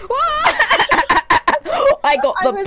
I got the was